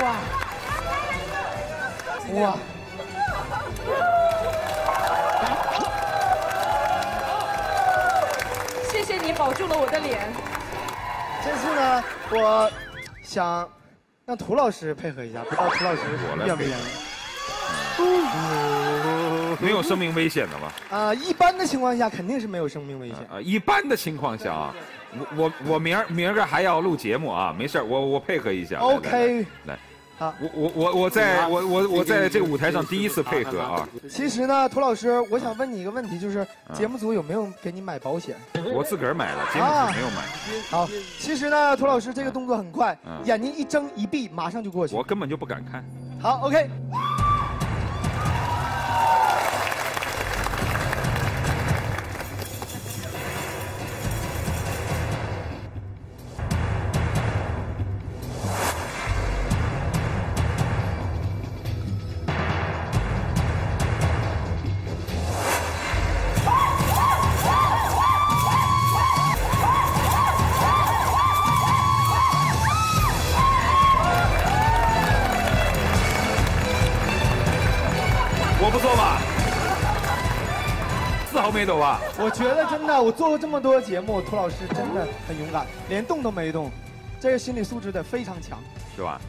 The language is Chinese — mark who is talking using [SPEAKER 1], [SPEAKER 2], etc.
[SPEAKER 1] 哇。哇。
[SPEAKER 2] 谢谢你保住了我的脸。
[SPEAKER 1] 这次呢我想让涂老师配合一下不知道涂老师愿不愿意？
[SPEAKER 3] 没有生命危险的吗？
[SPEAKER 1] 啊，一般的情况下肯定是没有生命危险。
[SPEAKER 3] 啊，一般的情况下啊，我我我明儿明儿个还要录节目啊，没事儿我我配合一下。
[SPEAKER 1] OK
[SPEAKER 3] 来来，
[SPEAKER 1] 好，
[SPEAKER 3] 我我我我在我我我在这个舞台上第一次配合啊，
[SPEAKER 1] 其实呢，涂老师，我想问你一个问题，就是节目组有没有给你买保险？
[SPEAKER 3] 我自个儿买了，节目组没有买，
[SPEAKER 1] 好，其实呢，涂老师这个动作很快
[SPEAKER 3] 嗯，
[SPEAKER 1] 眼睛一睁一闭，马上就过去。
[SPEAKER 3] 我根本就不敢看。
[SPEAKER 1] 好，OK。
[SPEAKER 3] 不错吧？丝毫没抖吧？
[SPEAKER 1] 我觉得真的，我做过这么多节目，涂老师真的很勇敢，连动都没动，这个心理素质得非常强。
[SPEAKER 3] 是吧？